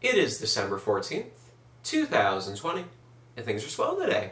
It is December 14th, 2020, and things are swell today.